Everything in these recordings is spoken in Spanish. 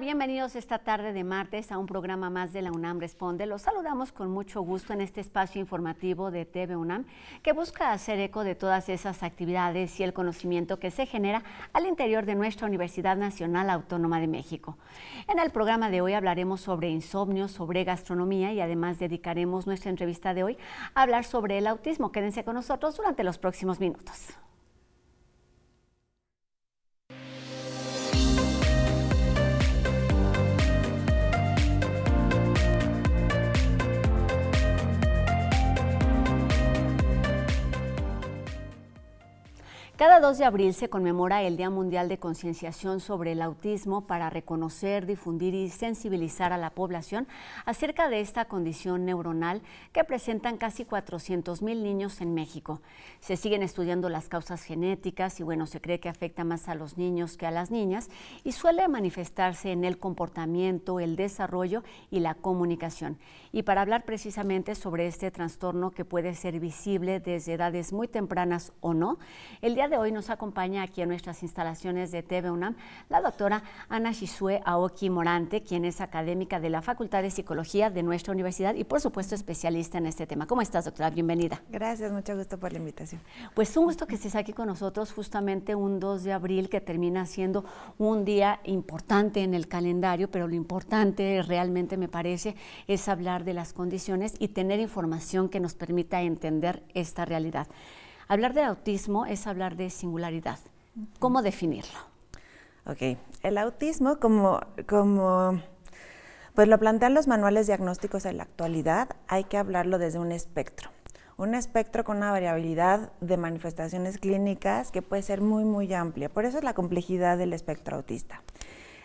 Bienvenidos esta tarde de martes a un programa más de la UNAM Responde. Los saludamos con mucho gusto en este espacio informativo de TV UNAM que busca hacer eco de todas esas actividades y el conocimiento que se genera al interior de nuestra Universidad Nacional Autónoma de México. En el programa de hoy hablaremos sobre insomnio, sobre gastronomía y además dedicaremos nuestra entrevista de hoy a hablar sobre el autismo. Quédense con nosotros durante los próximos minutos. Cada 2 de abril se conmemora el Día Mundial de Concienciación sobre el Autismo para reconocer, difundir y sensibilizar a la población acerca de esta condición neuronal que presentan casi 400 mil niños en México. Se siguen estudiando las causas genéticas y bueno, se cree que afecta más a los niños que a las niñas y suele manifestarse en el comportamiento, el desarrollo y la comunicación. Y para hablar precisamente sobre este trastorno que puede ser visible desde edades muy tempranas o no, el día de hoy nos acompaña aquí en nuestras instalaciones de TV UNAM la doctora Ana Shisue Aoki Morante, quien es académica de la Facultad de Psicología de nuestra universidad y por supuesto especialista en este tema. ¿Cómo estás, doctora? Bienvenida. Gracias, mucho gusto por la invitación. Pues un gusto que estés aquí con nosotros justamente un 2 de abril que termina siendo un día importante en el calendario, pero lo importante realmente me parece es hablar de las condiciones y tener información que nos permita entender esta realidad. Hablar de autismo es hablar de singularidad. ¿Cómo definirlo? Ok, el autismo como, como pues lo plantean los manuales diagnósticos en la actualidad, hay que hablarlo desde un espectro. Un espectro con una variabilidad de manifestaciones clínicas que puede ser muy, muy amplia. Por eso es la complejidad del espectro autista.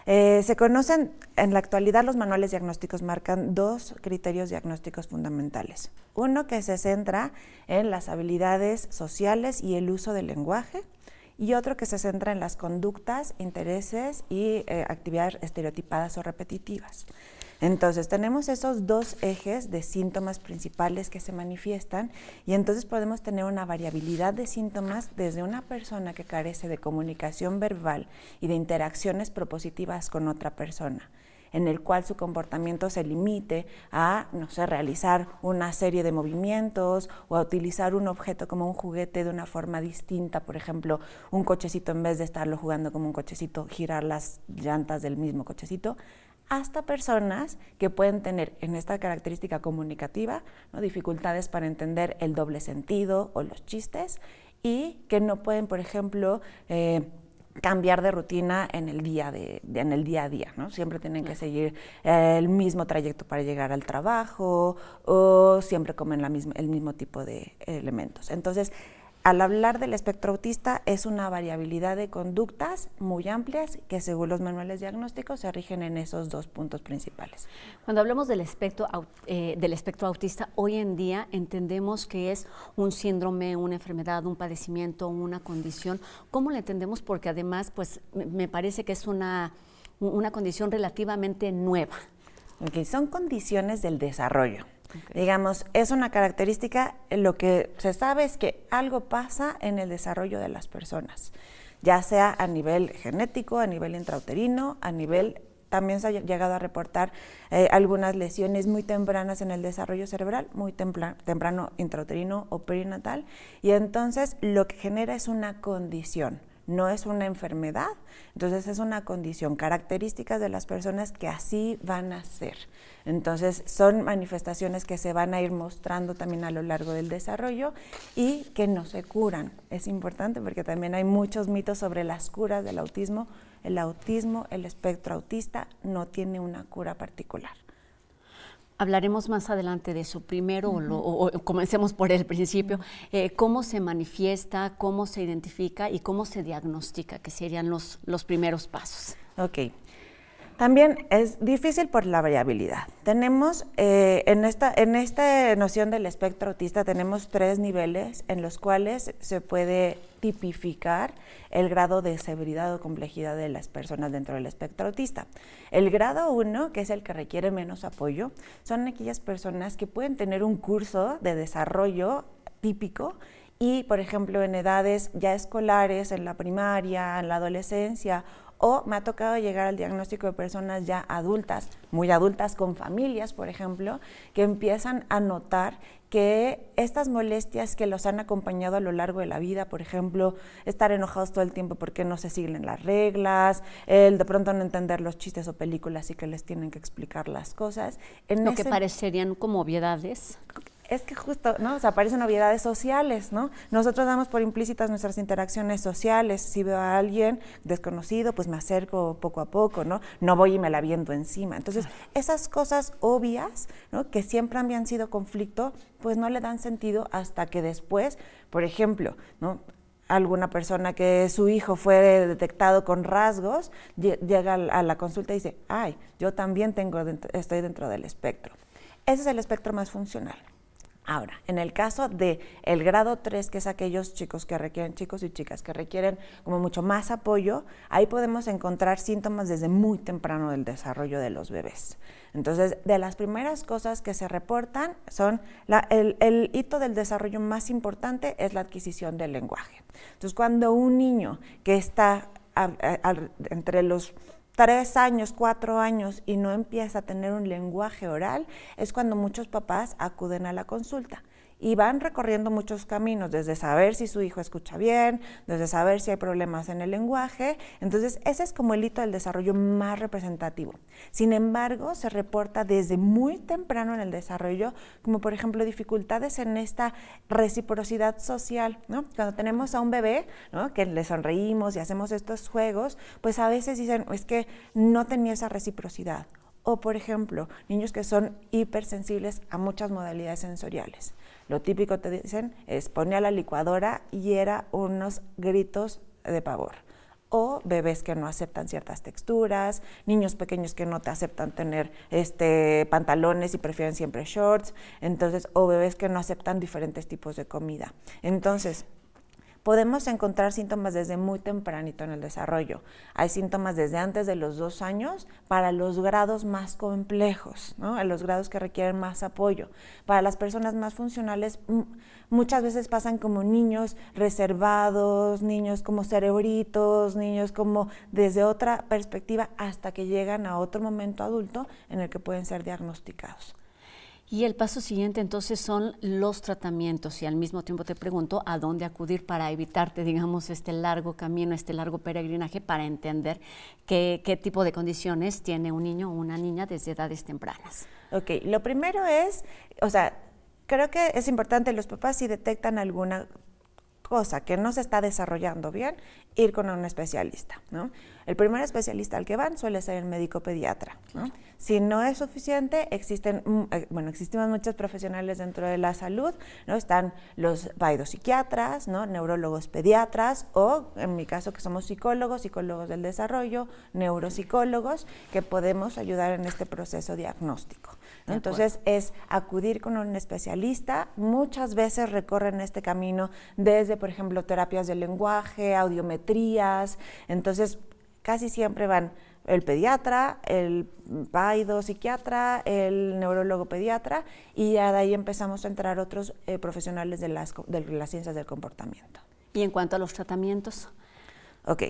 Eh, se conocen, en la actualidad los manuales diagnósticos marcan dos criterios diagnósticos fundamentales. Uno que se centra en las habilidades sociales y el uso del lenguaje y otro que se centra en las conductas, intereses y eh, actividades estereotipadas o repetitivas. Entonces tenemos esos dos ejes de síntomas principales que se manifiestan y entonces podemos tener una variabilidad de síntomas desde una persona que carece de comunicación verbal y de interacciones propositivas con otra persona en el cual su comportamiento se limite a, no sé, realizar una serie de movimientos o a utilizar un objeto como un juguete de una forma distinta, por ejemplo, un cochecito en vez de estarlo jugando como un cochecito, girar las llantas del mismo cochecito, hasta personas que pueden tener en esta característica comunicativa ¿no? dificultades para entender el doble sentido o los chistes y que no pueden, por ejemplo, eh, cambiar de rutina en el día de, en el día a día, ¿no? Siempre tienen que seguir el mismo trayecto para llegar al trabajo o siempre comen la misma, el mismo tipo de elementos. Entonces, al hablar del espectro autista es una variabilidad de conductas muy amplias que según los manuales diagnósticos se rigen en esos dos puntos principales. Cuando hablamos del espectro, eh, del espectro autista, hoy en día entendemos que es un síndrome, una enfermedad, un padecimiento, una condición. ¿Cómo lo entendemos? Porque además, pues me parece que es una, una condición relativamente nueva. Okay, son condiciones del desarrollo. Digamos, es una característica, lo que se sabe es que algo pasa en el desarrollo de las personas, ya sea a nivel genético, a nivel intrauterino, a nivel también se ha llegado a reportar eh, algunas lesiones muy tempranas en el desarrollo cerebral, muy temprano intrauterino o perinatal, y entonces lo que genera es una condición no es una enfermedad, entonces es una condición, característica de las personas que así van a ser. Entonces son manifestaciones que se van a ir mostrando también a lo largo del desarrollo y que no se curan. Es importante porque también hay muchos mitos sobre las curas del autismo. El autismo, el espectro autista, no tiene una cura particular. Hablaremos más adelante de eso. Primero, o, comencemos por el principio, eh, cómo se manifiesta, cómo se identifica y cómo se diagnostica, que serían los, los primeros pasos. Ok. También es difícil por la variabilidad. Tenemos, eh, en, esta, en esta noción del espectro autista, tenemos tres niveles en los cuales se puede tipificar el grado de severidad o complejidad de las personas dentro del espectro autista. El grado 1, que es el que requiere menos apoyo, son aquellas personas que pueden tener un curso de desarrollo típico y, por ejemplo, en edades ya escolares, en la primaria, en la adolescencia O me ha tocado llegar al diagnóstico de personas ya adultas, muy adultas con familias, por ejemplo, que empiezan a notar que estas molestias que los han acompañado a lo largo de la vida, por ejemplo, estar enojados todo el tiempo porque no se siguen las reglas, el de pronto no entender los chistes o películas y que les tienen que explicar las cosas. En lo que parecerían como obviedades es que justo, ¿no? O sea, aparecen novedades sociales, ¿no? Nosotros damos por implícitas nuestras interacciones sociales. Si veo a alguien desconocido, pues me acerco poco a poco, ¿no? No voy y me la viendo encima. Entonces, esas cosas obvias, ¿no? Que siempre habían sido conflicto, pues no le dan sentido hasta que después, por ejemplo, ¿no? alguna persona que su hijo fue detectado con rasgos, llega a la consulta y dice, ay, yo también tengo, estoy dentro del espectro. Ese es el espectro más funcional. Ahora, en el caso de el grado 3, que es aquellos chicos que requieren, chicos y chicas que requieren como mucho más apoyo, ahí podemos encontrar síntomas desde muy temprano del desarrollo de los bebés. Entonces, de las primeras cosas que se reportan son el, hito del desarrollo más importante es la adquisición del lenguaje. Entonces, cuando un niño que está entre los tres años, cuatro años y no empieza a tener un lenguaje oral, es cuando muchos papás acuden a la consulta y van recorriendo muchos caminos, desde saber si su hijo escucha bien, desde saber si hay problemas en el lenguaje. Entonces, ese es como el hito del desarrollo más representativo. Sin embargo, se reporta desde muy temprano en el desarrollo, como por ejemplo dificultades en esta reciprocidad social. ¿no? Cuando tenemos a un bebé, ¿no? que le sonreímos y hacemos estos juegos, pues a veces dicen, es que no tenía esa reciprocidad. O, por ejemplo, niños que son hipersensibles a muchas modalidades sensoriales. Lo típico te dicen es pone a la licuadora y era unos gritos de pavor. O bebés que no aceptan ciertas texturas, niños pequeños que no te aceptan tener este, pantalones y prefieren siempre shorts, entonces, o bebés que no aceptan diferentes tipos de comida. Entonces, podemos encontrar síntomas desde muy tempranito en el desarrollo. Hay síntomas desde antes de los dos años para los grados más complejos, ¿no? los grados que requieren más apoyo. Para las personas más funcionales, muchas veces pasan como niños reservados, niños como cerebritos, niños como desde otra perspectiva hasta que llegan a otro momento adulto en el que pueden ser diagnosticados. Y el paso siguiente entonces son los tratamientos y al mismo tiempo te pregunto a dónde acudir para evitarte, digamos, este largo camino, este largo peregrinaje para entender qué, qué tipo de condiciones tiene un niño o una niña desde edades tempranas. Ok, lo primero es, o sea, creo que es importante, los papás si detectan alguna cosa que no se está desarrollando bien, ir con un especialista. ¿no? El primer especialista al que van suele ser el médico pediatra. ¿no? Si no es suficiente, existen, mm, eh, bueno, existen muchos profesionales dentro de la salud, ¿no? Están los psiquiatras, ¿no? Neurólogos pediatras o, en mi caso, que somos psicólogos, psicólogos del desarrollo, neuropsicólogos, que podemos ayudar en este proceso diagnóstico. Entonces, es acudir con un especialista. Muchas veces recorren este camino desde, por ejemplo, terapias de lenguaje, audiometrías. Entonces, casi siempre van el pediatra, el paido psiquiatra, el neurólogo pediatra y ya de ahí empezamos a entrar otros eh, profesionales de las, de las ciencias del comportamiento. ¿Y en cuanto a los tratamientos? Ok.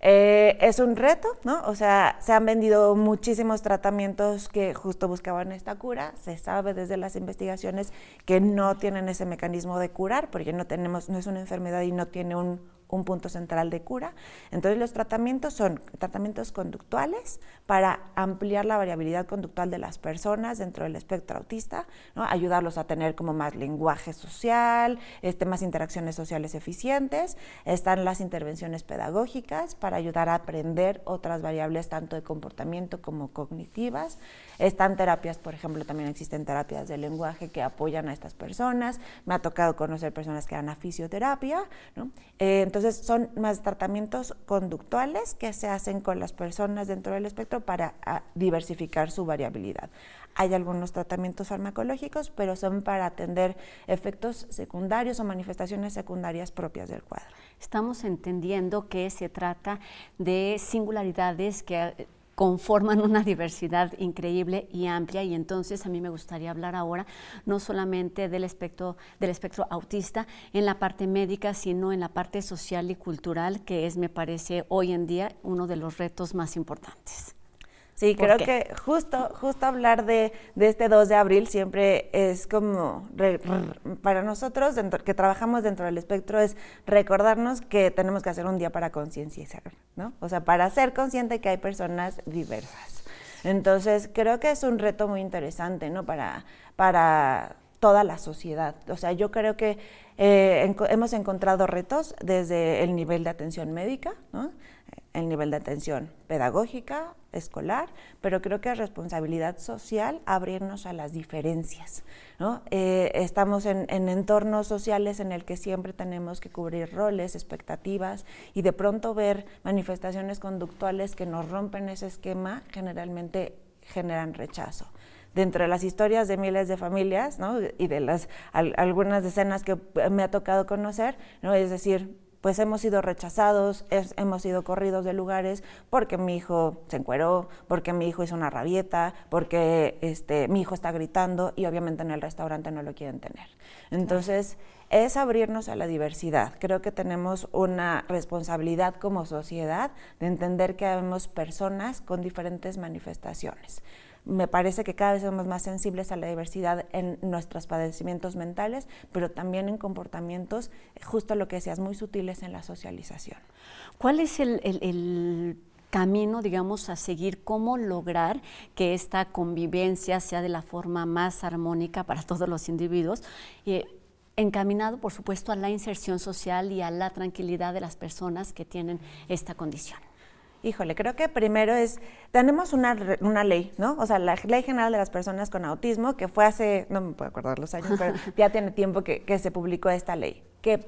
Eh, es un reto, ¿no? O sea, se han vendido muchísimos tratamientos que justo buscaban esta cura. Se sabe desde las investigaciones que no tienen ese mecanismo de curar, porque no tenemos, no es una enfermedad y no tiene un, un punto central de cura. Entonces los tratamientos son tratamientos conductuales para ampliar la variabilidad conductual de las personas dentro del espectro autista, ¿no? ayudarlos a tener como más lenguaje social, este, más interacciones sociales eficientes. Están las intervenciones pedagógicas para ayudar a aprender otras variables tanto de comportamiento como cognitivas. Están terapias, por ejemplo, también existen terapias de lenguaje que apoyan a estas personas. Me ha tocado conocer personas que dan a fisioterapia. Eh, entonces, son más tratamientos conductuales que se hacen con las personas dentro del espectro para ah, diversificar su variabilidad. Hay algunos tratamientos farmacológicos, pero son para atender efectos secundarios o manifestaciones secundarias propias del cuadro. Estamos entendiendo que se trata de singularidades que conforman una diversidad increíble y amplia y entonces a mí me gustaría hablar ahora no solamente del espectro del espectro autista en la parte médica sino en la parte social y cultural que es me parece hoy en día uno de los retos más importantes. Sí, creo que justo, justo hablar de, este 2 de abril siempre es como, para nosotros que trabajamos dentro del espectro, es recordarnos que tenemos que hacer un día para concienciar, ¿no? O sea, para ser consciente que hay personas diversas. Entonces, creo que es un reto muy interesante, ¿no? Para, para toda la sociedad. O sea, yo creo que eh, hemos encontrado retos desde el nivel de atención médica, el nivel de atención pedagógica, escolar, pero creo que es responsabilidad social abrirnos a las diferencias. Eh, estamos en, entornos sociales en el que siempre tenemos que cubrir roles, expectativas y de pronto ver manifestaciones conductuales que nos rompen ese esquema generalmente generan rechazo de entre las historias de miles de familias ¿no? y de las algunas escenas que me ha tocado conocer, ¿no? es decir, pues hemos sido rechazados, hemos sido corridos de lugares porque mi hijo se encueró, porque mi hijo hizo una rabieta, porque este, mi hijo está gritando y obviamente en el restaurante no lo quieren tener. Entonces, es abrirnos a la diversidad. Creo que tenemos una responsabilidad como sociedad de entender que habemos personas con diferentes manifestaciones me parece que cada vez somos más sensibles a la diversidad en nuestros padecimientos mentales, pero también en comportamientos, justo lo que decías, muy sutiles en la socialización. ¿Cuál es el, camino, digamos, a seguir, cómo lograr que esta convivencia sea de la forma más armónica para todos los individuos, encaminado, por supuesto, a la inserción social y a la tranquilidad de las personas que tienen esta condición. Híjole, creo que primero es, tenemos una, una ley, ¿no? O sea, la Ley General de las Personas con Autismo, que fue hace, no me puedo acordar los años, pero ya tiene tiempo que, que se publicó esta ley, que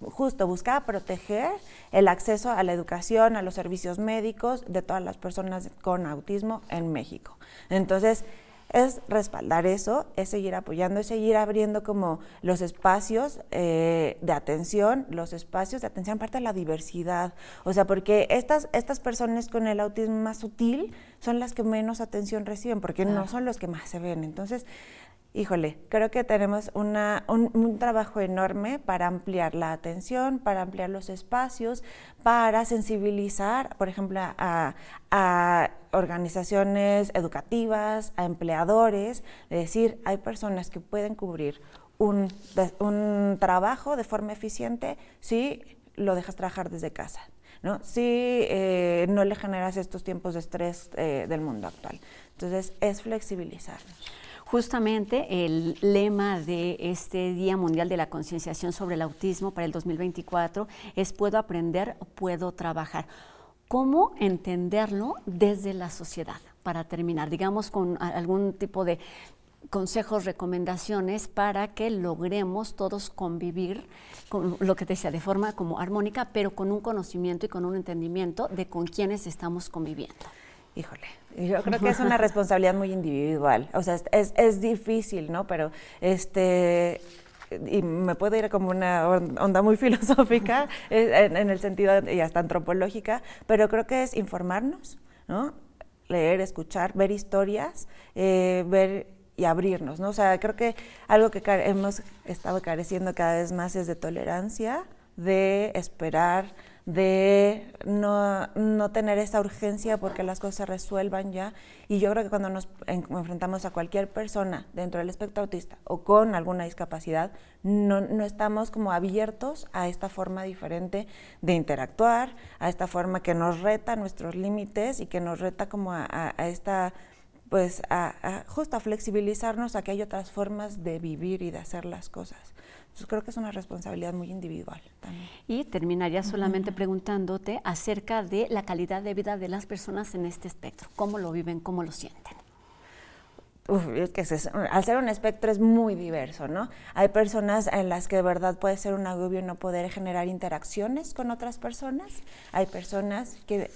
justo buscaba proteger el acceso a la educación, a los servicios médicos de todas las personas con autismo en México. Entonces, es respaldar eso, es seguir apoyando, es seguir abriendo como los espacios eh, de atención, los espacios de atención, aparte de la diversidad. O sea, porque estas, estas personas con el autismo más sutil son las que menos atención reciben, porque no son los que más se ven. Entonces, híjole, creo que tenemos una, un, trabajo enorme para ampliar la atención, para ampliar los espacios, para sensibilizar, por ejemplo, a, organizaciones educativas, a empleadores, de decir, hay personas que pueden cubrir un, un trabajo de forma eficiente si lo dejas trabajar desde casa. ¿no? si eh, no le generas estos tiempos de estrés eh, del mundo actual. Entonces, es flexibilizarnos. Justamente el lema de este Día Mundial de la Concienciación sobre el Autismo para el 2024 es puedo aprender, puedo trabajar. ¿Cómo entenderlo desde la sociedad? Para terminar, digamos con algún tipo de consejos, recomendaciones para que logremos todos convivir con lo que te decía, de forma como armónica, pero con un conocimiento y con un entendimiento de con quienes estamos conviviendo. Híjole, yo creo que es una responsabilidad muy individual. O sea, es, es difícil, ¿no? Pero este y me puede ir como una onda muy filosófica eh, en, el sentido y hasta antropológica, pero creo que es informarnos, ¿no? leer, escuchar, ver historias, eh, ver y abrirnos, ¿no? O sea, creo que algo que hemos estado careciendo cada vez más es de tolerancia, de esperar, de no, no, tener esa urgencia porque las cosas se resuelvan ya. Y yo creo que cuando nos enfrentamos a cualquier persona dentro del espectro autista o con alguna discapacidad, no, no, estamos como abiertos a esta forma diferente de interactuar, a esta forma que nos reta nuestros límites y que nos reta como a, a, esta pues a, justo a flexibilizarnos a que hay otras formas de vivir y de hacer las cosas creo que es una responsabilidad muy individual también. Y terminaría solamente preguntándote acerca de la calidad de vida de las personas en este espectro. ¿Cómo lo viven? ¿Cómo lo sienten? Uf, es que al ser un espectro es muy diverso, ¿no? Hay personas en las que de verdad puede ser un agobio no poder generar interacciones con otras personas. Hay personas que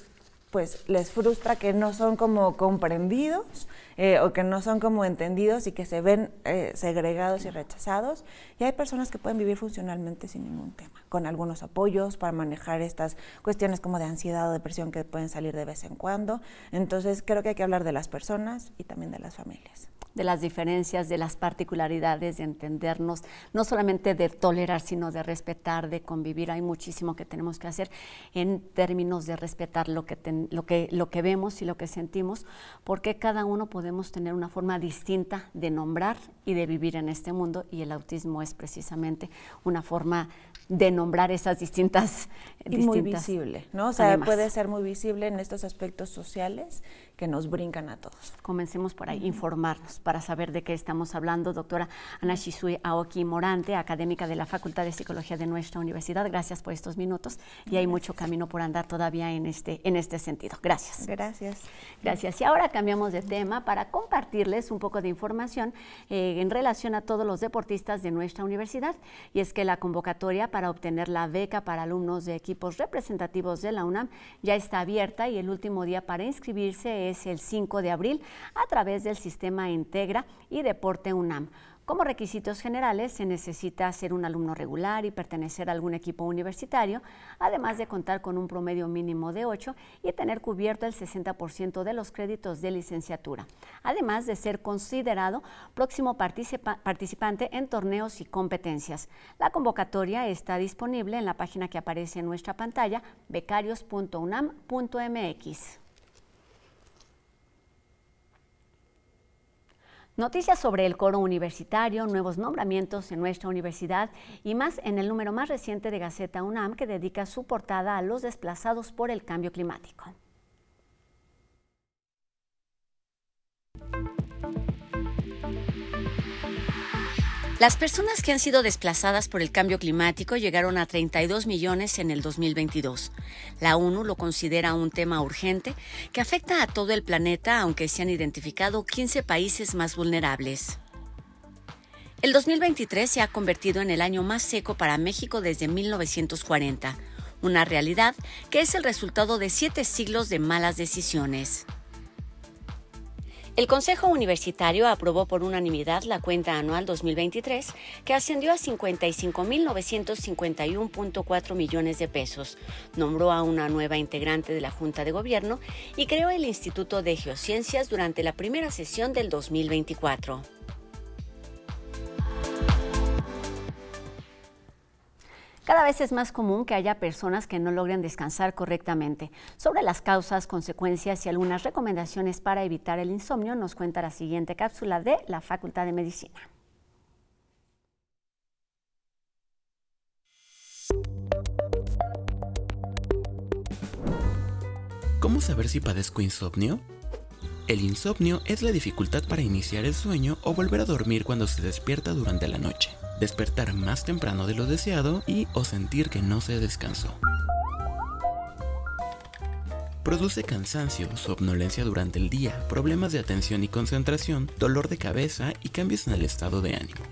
pues les frustra que no son como comprendidos eh, o que no son como entendidos y que se ven eh, segregados y rechazados. Y hay personas que pueden vivir funcionalmente sin ningún tema, con algunos apoyos para manejar estas cuestiones como de ansiedad o depresión que pueden salir de vez en cuando. Entonces creo que hay que hablar de las personas y también de las familias de las diferencias, de las particularidades, de entendernos, no solamente de tolerar, sino de respetar, de convivir. Hay muchísimo que tenemos que hacer en términos de respetar lo que, lo que, lo que vemos y lo que sentimos, porque cada uno podemos tener una forma distinta de nombrar y de vivir en este mundo y el autismo es precisamente una forma de nombrar esas distintas y muy visible, ¿no? O sea, puede ser muy visible en estos aspectos sociales que nos brincan a todos. Comencemos por ahí, informarnos para saber de qué estamos hablando. Doctora Ana Shisui Aoki Morante, académica de la Facultad de Psicología de nuestra universidad, gracias por estos minutos y hay mucho camino por andar todavía en este, en este sentido. Gracias. Gracias. Gracias. Y ahora cambiamos de tema para compartirles un poco de información eh, en relación a todos los deportistas de nuestra universidad. Y es que la convocatoria para obtener la beca para alumnos de equipos representativos de la UNAM ya está abierta y el último día para inscribirse es el 5 de abril a través del sistema Integra y Deporte UNAM. Como requisitos generales se necesita ser un alumno regular y pertenecer a algún equipo universitario, además de contar con un promedio mínimo de 8 y tener cubierto el 60% de los créditos de licenciatura, además de ser considerado próximo participante en torneos y competencias. La convocatoria está disponible en la página que aparece en nuestra pantalla, becarios.unam.mx. Noticias sobre el coro universitario, nuevos nombramientos en nuestra universidad y más en el número más reciente de Gaceta UNAM que dedica su portada a los desplazados por el cambio climático. Las personas que han sido desplazadas por el cambio climático llegaron a 32 millones en el 2022. La ONU lo considera un tema urgente que afecta a todo el planeta, aunque se han identificado 15 países más vulnerables. El 2023 se ha convertido en el año más seco para México desde 1940, una realidad que es el resultado de siete siglos de malas decisiones. El Consejo Universitario aprobó por unanimidad la cuenta anual 2023, que ascendió a 55.951.4 millones de pesos. Nombró a una nueva integrante de la Junta de Gobierno y creó el Instituto de Geociencias durante la primera sesión del 2024. Cada vez es más común que haya personas que no logren descansar correctamente. Sobre las causas, consecuencias y algunas recomendaciones para evitar el insomnio nos cuenta la siguiente cápsula de la Facultad de Medicina. ¿Cómo saber si padezco insomnio? El insomnio es la dificultad para iniciar el sueño o volver a dormir cuando se despierta durante la noche despertar más temprano de lo deseado y o sentir que no se descansó. Produce cansancio, somnolencia durante el día, problemas de atención y concentración, dolor de cabeza y cambios en el estado de ánimo.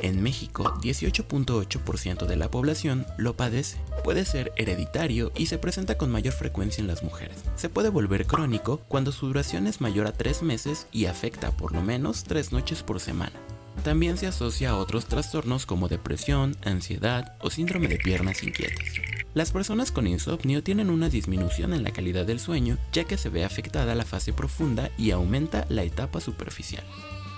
En México, 18.8% de la población lo padece. Puede ser hereditario y se presenta con mayor frecuencia en las mujeres. Se puede volver crónico cuando su duración es mayor a 3 meses y afecta por lo menos 3 noches por semana. También se asocia a otros trastornos como depresión, ansiedad o síndrome de piernas inquietas. Las personas con insomnio tienen una disminución en la calidad del sueño ya que se ve afectada la fase profunda y aumenta la etapa superficial.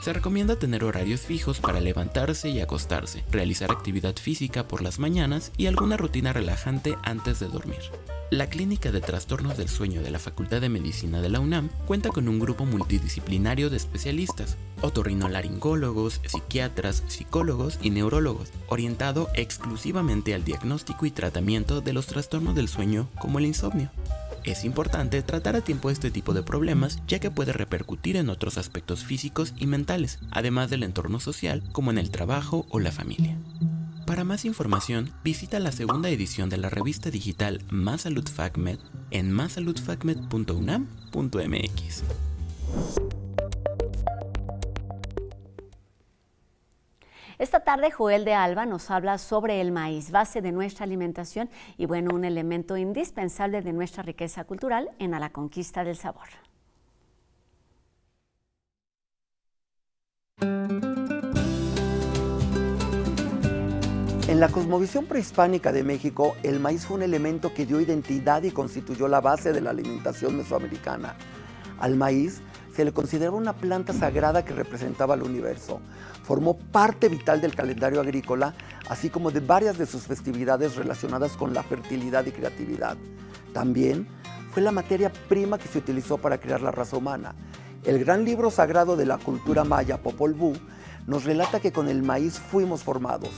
Se recomienda tener horarios fijos para levantarse y acostarse, realizar actividad física por las mañanas y alguna rutina relajante antes de dormir. La Clínica de Trastornos del Sueño de la Facultad de Medicina de la UNAM cuenta con un grupo multidisciplinario de especialistas, otorrinolaringólogos, psiquiatras, psicólogos y neurólogos, orientado exclusivamente al diagnóstico y tratamiento de los trastornos del sueño como el insomnio. Es importante tratar a tiempo este tipo de problemas ya que puede repercutir en otros aspectos físicos y mentales, además del entorno social como en el trabajo o la familia. Para más información, visita la segunda edición de la revista digital Más Salud FacMed en Esta tarde Joel de Alba nos habla sobre el maíz, base de nuestra alimentación y bueno, un elemento indispensable de nuestra riqueza cultural en la Conquista del Sabor. En la cosmovisión prehispánica de México, el maíz fue un elemento que dio identidad y constituyó la base de la alimentación mesoamericana. Al maíz se le consideraba una planta sagrada que representaba al universo. Formó parte vital del calendario agrícola, así como de varias de sus festividades relacionadas con la fertilidad y creatividad. También fue la materia prima que se utilizó para crear la raza humana. El gran libro sagrado de la cultura maya, Popol Vuh, nos relata que con el maíz fuimos formados,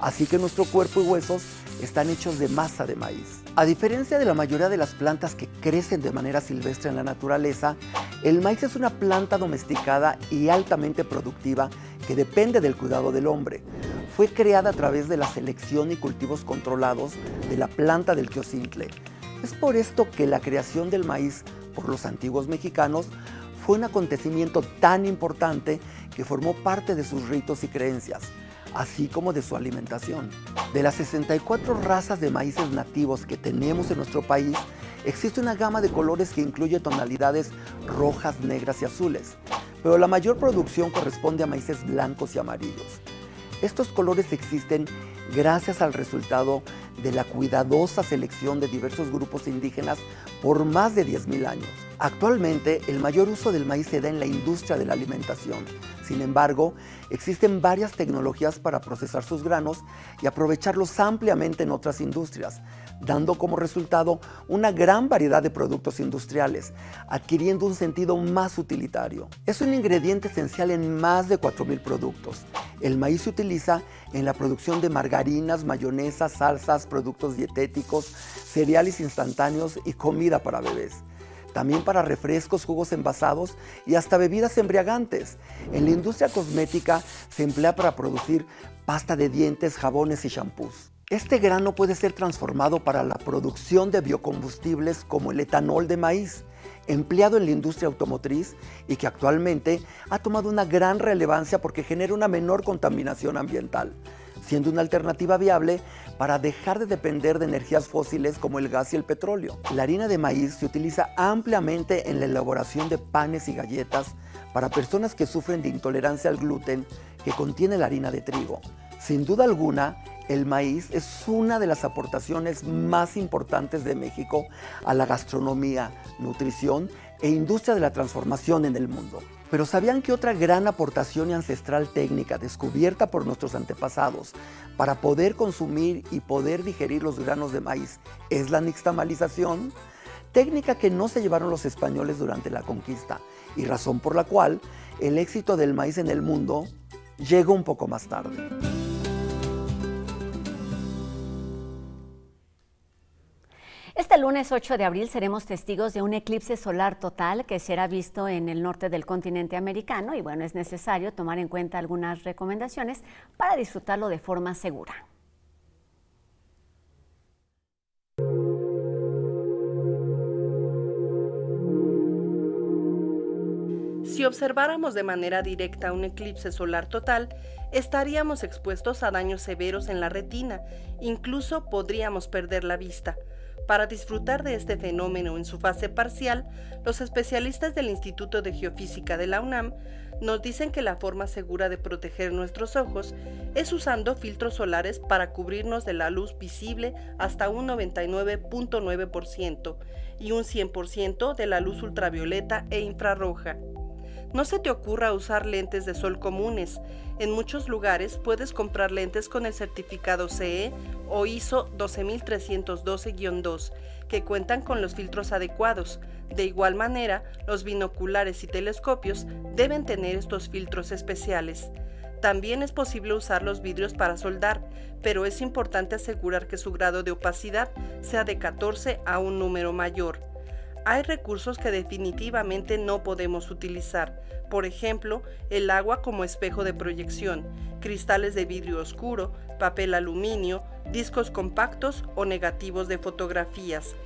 así que nuestro cuerpo y huesos están hechos de masa de maíz. A diferencia de la mayoría de las plantas que crecen de manera silvestre en la naturaleza, el maíz es una planta domesticada y altamente productiva que depende del cuidado del hombre. Fue creada a través de la selección y cultivos controlados de la planta del quiocintle. Es por esto que la creación del maíz por los antiguos mexicanos fue un acontecimiento tan importante que formó parte de sus ritos y creencias así como de su alimentación. De las 64 razas de maíces nativos que tenemos en nuestro país, existe una gama de colores que incluye tonalidades rojas, negras y azules, pero la mayor producción corresponde a maíces blancos y amarillos. Estos colores existen gracias al resultado de la cuidadosa selección de diversos grupos indígenas por más de 10.000 años. Actualmente, el mayor uso del maíz se da en la industria de la alimentación. Sin embargo, existen varias tecnologías para procesar sus granos y aprovecharlos ampliamente en otras industrias, dando como resultado una gran variedad de productos industriales, adquiriendo un sentido más utilitario. Es un ingrediente esencial en más de 4.000 productos. El maíz se utiliza en la producción de margarinas, mayonesas, salsas, productos dietéticos, cereales instantáneos y comida para bebés también para refrescos, jugos envasados y hasta bebidas embriagantes. En la industria cosmética se emplea para producir pasta de dientes, jabones y shampoos. Este grano puede ser transformado para la producción de biocombustibles como el etanol de maíz, empleado en la industria automotriz y que actualmente ha tomado una gran relevancia porque genera una menor contaminación ambiental siendo una alternativa viable para dejar de depender de energías fósiles como el gas y el petróleo. La harina de maíz se utiliza ampliamente en la elaboración de panes y galletas para personas que sufren de intolerancia al gluten que contiene la harina de trigo. Sin duda alguna, el maíz es una de las aportaciones más importantes de México a la gastronomía, nutrición e industria de la transformación en el mundo. Pero ¿sabían que otra gran aportación y ancestral técnica descubierta por nuestros antepasados para poder consumir y poder digerir los granos de maíz es la nixtamalización? Técnica que no se llevaron los españoles durante la conquista y razón por la cual el éxito del maíz en el mundo llegó un poco más tarde. Este lunes 8 de abril seremos testigos de un eclipse solar total que será visto en el norte del continente americano y bueno, es necesario tomar en cuenta algunas recomendaciones para disfrutarlo de forma segura. Si observáramos de manera directa un eclipse solar total, estaríamos expuestos a daños severos en la retina, incluso podríamos perder la vista. Para disfrutar de este fenómeno en su fase parcial, los especialistas del Instituto de Geofísica de la UNAM nos dicen que la forma segura de proteger nuestros ojos es usando filtros solares para cubrirnos de la luz visible hasta un 99.9% y un 100% de la luz ultravioleta e infrarroja. No se te ocurra usar lentes de sol comunes. En muchos lugares puedes comprar lentes con el certificado CE o ISO 12312-2 que cuentan con los filtros adecuados. De igual manera, los binoculares y telescopios deben tener estos filtros especiales. También es posible usar los vidrios para soldar, pero es importante asegurar que su grado de opacidad sea de 14 a un número mayor hay recursos que definitivamente no podemos utilizar, por ejemplo, el agua como espejo de proyección, cristales de vidrio oscuro, papel aluminio, discos compactos o negativos de fotografías.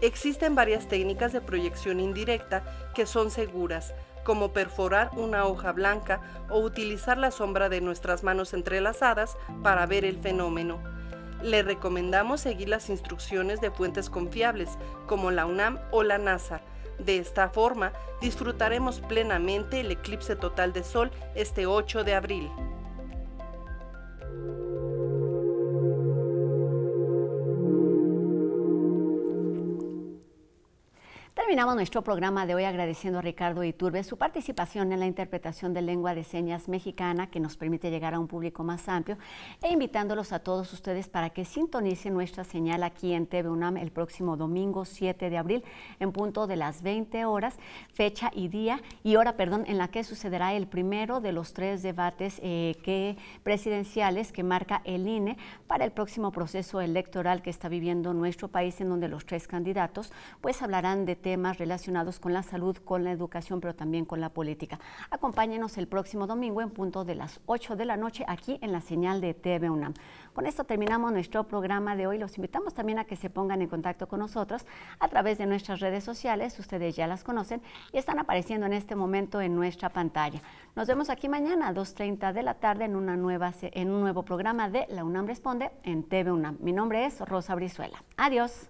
Existen varias técnicas de proyección indirecta que son seguras, como perforar una hoja blanca o utilizar la sombra de nuestras manos entrelazadas para ver el fenómeno. Le recomendamos seguir las instrucciones de fuentes confiables como la UNAM o la NASA. De esta forma, disfrutaremos plenamente el eclipse total de Sol este 8 de abril. Terminamos nuestro programa de hoy agradeciendo a Ricardo Iturbe su participación en la interpretación de lengua de señas mexicana que nos permite llegar a un público más amplio e invitándolos a todos ustedes para que sintonicen nuestra señal aquí en TV UNAM el próximo domingo 7 de abril en punto de las 20 horas, fecha y día y hora, perdón, en la que sucederá el primero de los tres debates eh, que, presidenciales que marca el INE para el próximo proceso electoral que está viviendo nuestro país en donde los tres candidatos pues hablarán de temas relacionados con la salud, con la educación, pero también con la política. Acompáñenos el próximo domingo en punto de las 8 de la noche aquí en la señal de TV UNAM. Con esto terminamos nuestro programa de hoy. Los invitamos también a que se pongan en contacto con nosotros a través de nuestras redes sociales. Ustedes ya las conocen y están apareciendo en este momento en nuestra pantalla. Nos vemos aquí mañana a 2.30 de la tarde en, una nueva, en un nuevo programa de La UNAM Responde en TV UNAM. Mi nombre es Rosa Brizuela. Adiós.